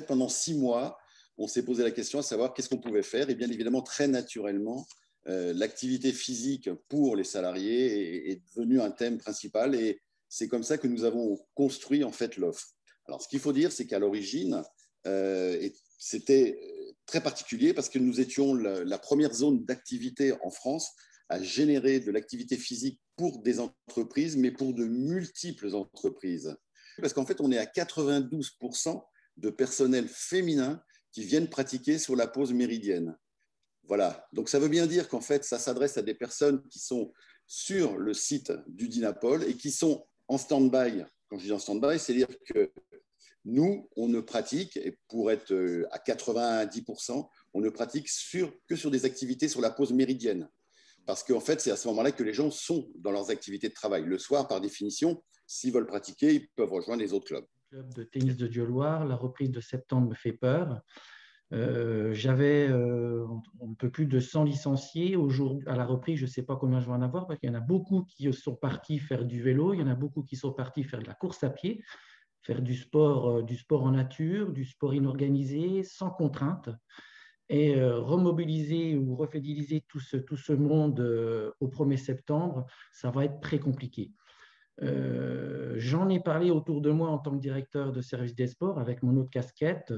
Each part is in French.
pendant six mois, on s'est posé la question à savoir qu'est-ce qu'on pouvait faire. Et bien évidemment, très naturellement, euh, l'activité physique pour les salariés est, devenu un thème principal et c'est comme ça que nous avons construit en fait l'offre. Alors, ce qu'il faut dire, c'est qu'à l'origine, euh, c'était très particulier parce que nous étions la, première zone d'activité en France à générer de l'activité physique pour des entreprises, mais pour de multiples entreprises. Parce qu'en fait, on est à 92% de personnel féminin qui viennent pratiquer sur la pause méridienne. Voilà. Donc, ça veut bien dire qu'en fait, ça s'adresse à des personnes qui sont sur le site du Dinapol et qui sont en stand-by. Quand je dis en stand-by, c'est-à-dire que nous, on ne pratique, et pour être euh, à 90%, on ne pratique sur, que sur des activités sur la pause méridienne. Parce qu'en fait, c'est à ce moment-là que les gens sont dans leurs activités de travail. Le soir, par définition, s'ils veulent pratiquer, ils peuvent rejoindre les autres clubs. De tennis de Dieu-Loire, la reprise de septembre me fait peur. Euh, j'avais euh, un peu plus de 100 licenciés. Aujourd'hui, à la reprise, je ne sais pas combien je vais en avoir parce qu'il y en a beaucoup qui sont partis faire du vélo, il y en a beaucoup qui sont partis faire de la course à pied, faire du sport, euh, du sport en nature, du sport inorganisé, sans contrainte. Et remobiliser ou refidéliser tout ce, tout ce monde au 1er septembre, ça va être très compliqué. J'en ai parlé autour de moi en tant que directeur de service des sports avec mon autre casquette.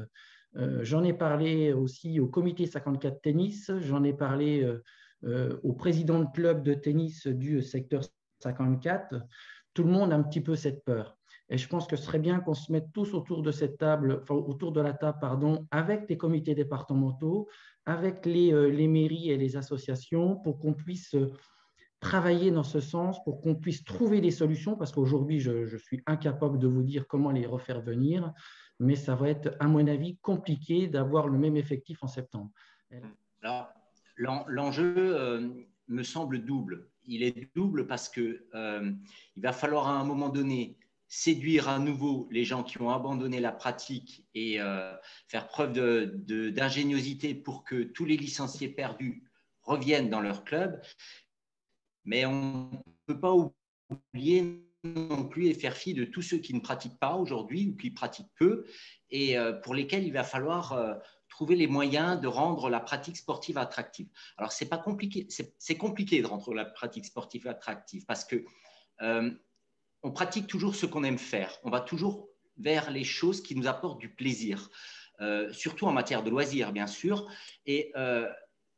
Euh, j'en ai parlé aussi au comité 54 tennis, j'en ai parlé euh, euh, au président de club de tennis du secteur 54. Tout le monde a un petit peu cette peur. Et je pense que ce serait bien qu'on se mette tous autour de cette table, autour de la table, pardon, avec les comités départementaux, avec les mairies et les associations, pour qu'on puisse travailler dans ce sens, pour qu'on puisse trouver des solutions, parce qu'aujourd'hui, je, suis incapable de vous dire comment les refaire venir mais ça va être, à mon avis, compliqué d'avoir le même effectif en septembre. Alors, l'enjeu euh, me semble double. Il est double parce que euh, il va falloir à un moment donné séduire à nouveau les gens qui ont abandonné la pratique et euh, faire preuve d'ingéniosité pour que tous les licenciés perdus reviennent dans leur club. Mais on ne peut pas oublier non plus et faire fi de tous ceux qui ne pratiquent pas aujourd'hui ou qui pratiquent peu et euh, pour lesquels il va falloir euh, trouver les moyens de rendre la pratique sportive attractive. Alors, c'est pas compliqué, c'est compliqué de rendre la pratique sportive attractive parce que euh, on pratique toujours ce qu'on aime faire. On va toujours vers les choses qui nous apportent du plaisir, surtout en matière de loisirs, bien sûr. Et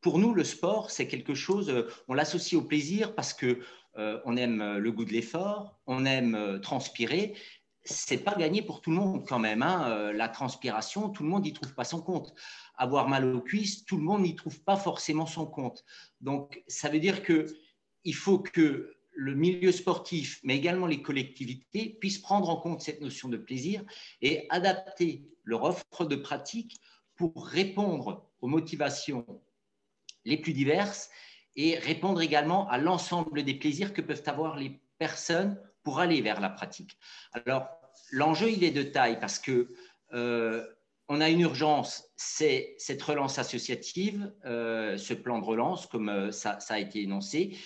pour nous, le sport, c'est quelque chose, on l'associe au plaisir parce que euh, on aime euh, le goût de l'effort, on aime euh, transpirer. C'est pas gagné pour tout le monde quand même. Hein. la transpiration, tout le monde n'y trouve pas son compte. Avoir mal aux cuisses, tout le monde n'y trouve pas forcément son compte. Donc, ça veut dire que il faut que le milieu sportif, mais également les collectivités, puissent prendre en compte cette notion de plaisir et adapter leur offre de pratique pour répondre aux motivations les plus diverses et répondre également à l'ensemble des plaisirs que peuvent avoir les personnes pour aller vers la pratique. Alors, l'enjeu, il est de taille parce que euh, on a une urgence, c'est cette relance associative, euh, ce plan de relance, comme euh, ça, a été énoncé.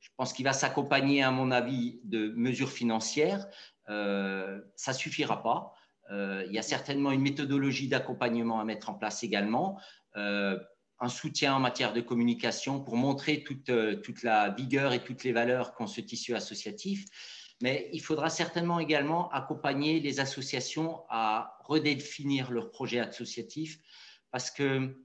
Je pense qu'il va s'accompagner, à mon avis, de mesures financières. ça suffira pas. il y a certainement une méthodologie d'accompagnement à mettre en place également un soutien en matière de communication pour montrer toute, euh, toute la vigueur et toutes les valeurs qu'ont ce tissu associatif. Mais il faudra certainement également accompagner les associations à redéfinir leur projet associatif parce que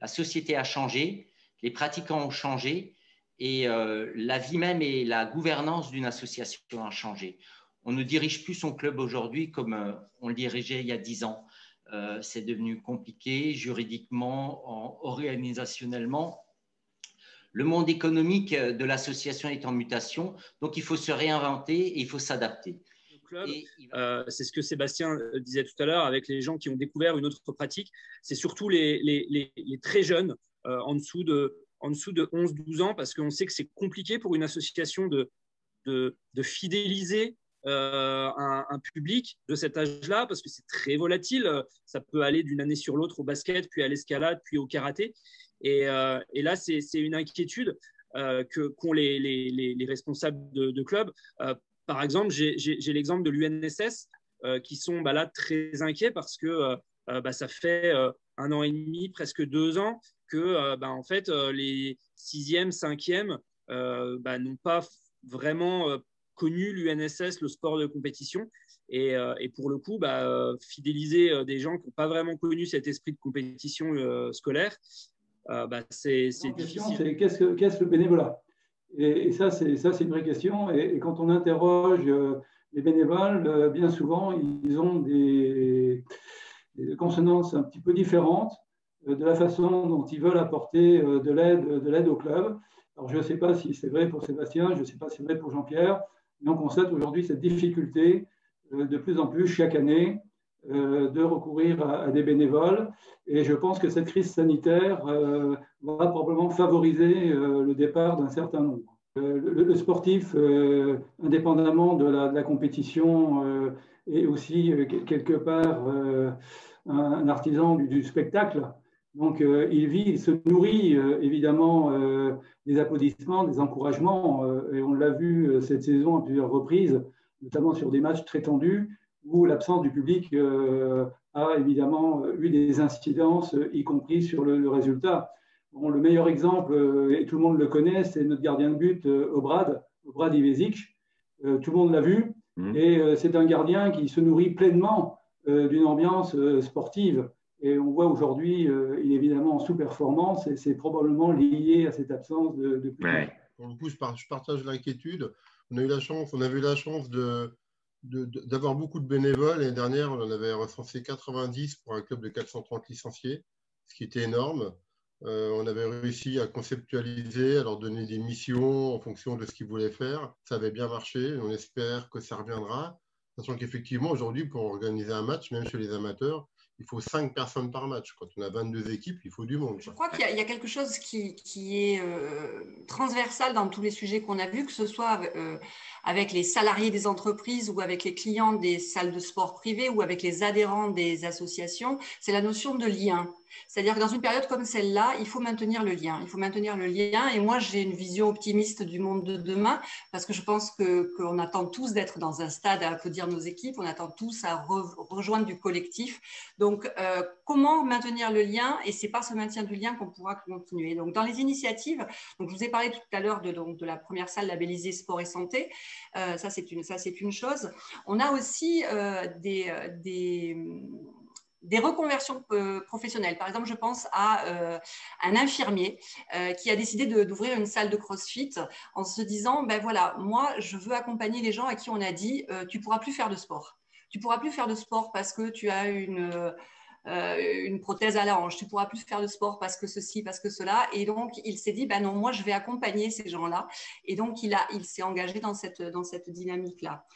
la société a changé, les pratiquants ont changé et euh, la vie même et la gouvernance d'une association a changé. On ne dirige plus son club aujourd'hui comme euh, on le dirigeait il y a dix ans. Euh, c'est devenu compliqué juridiquement, organisationnellement. Le monde économique de l'association est en mutation, donc il faut se réinventer et il faut s'adapter. Euh, c'est ce que Sébastien euh, disait tout à l'heure avec les gens qui ont découvert une autre pratique. C'est surtout les, très jeunes, en dessous de, en dessous de 11-12 ans, parce qu'on sait que c'est compliqué pour une association de, de, de fidéliser euh, un, public de cet qu'âge-là, parce que c'est très volatile. Ça peut aller d'une année sur l'autre au basket, puis à l'escalade, puis au karaté. Et, euh, là, c'est une inquiétude euh, qu'ont les, les, responsables de, clubs. par exemple, j'ai l'exemple de l'UNSS qui sont bah là très inquiets parce que bah, ça fait un an et demi, presque deux ans, que bah, en fait, les sixièmes, cinquièmes bah, n'ont pas vraiment connu l'UNSS, le sport de compétition. Et, pour le coup, fidéliser des gens qui n'ont pas vraiment connu cet esprit de compétition scolaire, c'est difficile. Qu'est-ce que le bénévolat? Et, ça, c'est une vraie question. Et, quand on interroge les bénévoles, bien souvent, ils ont des, des consonances un petit peu différentes euh, de la façon dont ils veulent apporter euh, de l'aide, de l'aide au club. Alors, je ne sais pas si c'est vrai pour Sébastien, je ne sais pas si c'est vrai pour Jean-Pierre, mais on constate aujourd'hui cette difficulté euh, de plus en plus chaque année de recourir à, des bénévoles. Et je pense que cette crise sanitaire va probablement favoriser le départ d'un certain nombre. Le, sportif, indépendamment de la compétition, est aussi quelque part un, artisan du, spectacle. Donc, euh, il vit, il se nourrit euh, évidemment euh, des applaudissements, des encouragements, et on l'a vu cette saison à plusieurs reprises, notamment sur des matchs très tendus, où l'absence du public a évidemment eu des incidences, y compris sur le, résultat. Bon, le meilleur exemple, et tout le monde le connaît, c'est notre gardien de but, Obrad, Obrad Ivezic. tout le monde l'a vu, mmh. et c'est un gardien qui se nourrit pleinement d'une ambiance sportive. Et on voit aujourd'hui, euh, il est évidemment en sous-performance et c'est probablement lié à cette absence de, de Pour le coup, je, partage l'inquiétude. On a eu la chance, on avait eu la chance de, d'avoir beaucoup de bénévoles. L'année dernière, on en avait recensé 90 pour un club de 430 licenciés, ce qui était énorme. on avait réussi à conceptualiser, à leur donner des missions en fonction de ce qu'ils voulaient faire. Ça avait bien marché. On espère que ça reviendra. Sachant qu'effectivement, aujourd'hui, pour organiser un match, même chez les amateurs, il faut 5 personnes par match. Quand on a 22 équipes, il faut du monde. Je crois qu'il y, a quelque chose qui, est euh, transversal dans tous les sujets qu'on a vus, que ce soit euh, avec les salariés des entreprises ou avec les clients des salles de sport privées ou avec les adhérents des associations, c'est la notion de lien. C'est-à-dire que dans une période comme celle-là, il faut maintenir le lien. Il faut maintenir le lien. Et moi, j'ai une vision optimiste du monde de demain parce que je pense qu'on attend tous d'être dans un stade à applaudir nos équipes. On attend tous à rejoindre du collectif. Donc, euh, comment maintenir le lien? Et c'est par ce maintien du lien qu'on pourra continuer. Donc, dans les initiatives, donc je vous ai parlé tout à l'heure de, de la première salle labellisée sport et santé. Euh, ça, c'est une, une chose. On a aussi euh, des, des des reconversions euh, professionnelles. Par exemple, je pense à euh, un infirmier euh, qui a décidé d'ouvrir une salle de CrossFit en se disant, ben voilà, moi, je veux accompagner les gens à qui on a dit, tu pourras plus faire de sport. Tu pourras plus faire de sport parce que tu as une, une prothèse à la hanche. Tu pourras plus faire de sport parce que ceci, parce que cela. Et donc, il s'est dit, ben non, moi, je vais accompagner ces gens-là. Et donc, il, a, il s'est engagé dans cette, dans cette dynamique-là.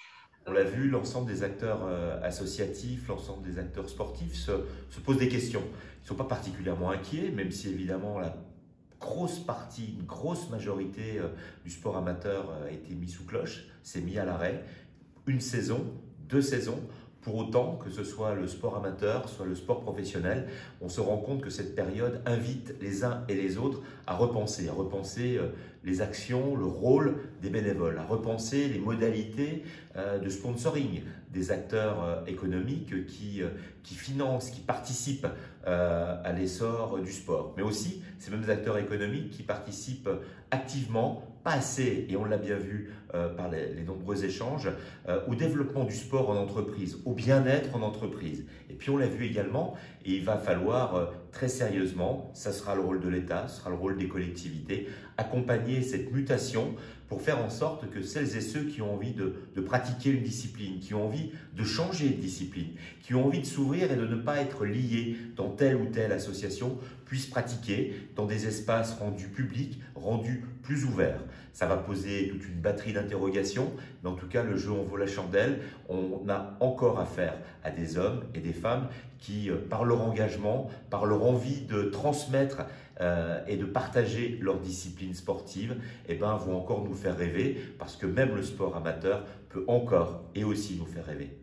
On l'a vu, l'ensemble des acteurs euh, associatifs, l'ensemble des acteurs sportifs se, se posent des questions. Ils ne sont pas particulièrement inquiets, même si évidemment la grosse partie, une grosse majorité euh, du sport amateur euh, a été mis sous cloche, s'est mis à l'arrêt. Une saison, deux saisons, pour autant que ce soit le sport amateur, soit le sport professionnel, on se rend compte que cette période invite les uns et les autres à repenser, à repenser les actions, le rôle des bénévoles, à repenser les modalités euh, de sponsoring des acteurs euh, économiques qui, euh, qui financent, qui participent à l'essor du sport. Mais aussi ces mêmes acteurs économiques qui participent activement, assez, et on l'a bien vu par les, nombreux échanges, au développement du sport en entreprise, au bien-être en entreprise. Et puis on l'a vu également, et il va falloir très sérieusement, ça sera le rôle de l'État, ce sera le rôle des collectivités, accompagner cette mutation pour faire en sorte que celles et ceux qui ont envie de, pratiquer une discipline, qui ont envie de changer de discipline, qui ont envie de s'ouvrir et de ne pas être liés dans telle ou telle association, puissent pratiquer dans des espaces rendus publics, rendus plus ouverts. Ça va poser toute une batterie d'interrogations, mais en tout cas, le jeu en vaut la chandelle. On a encore affaire à des hommes et des femmes qui, euh, par leur engagement, par leur envie de transmettre euh, et de partager leur discipline sportive, eh ben, vont encore nous faire rêver, parce que même le sport amateur peut encore et aussi nous faire rêver.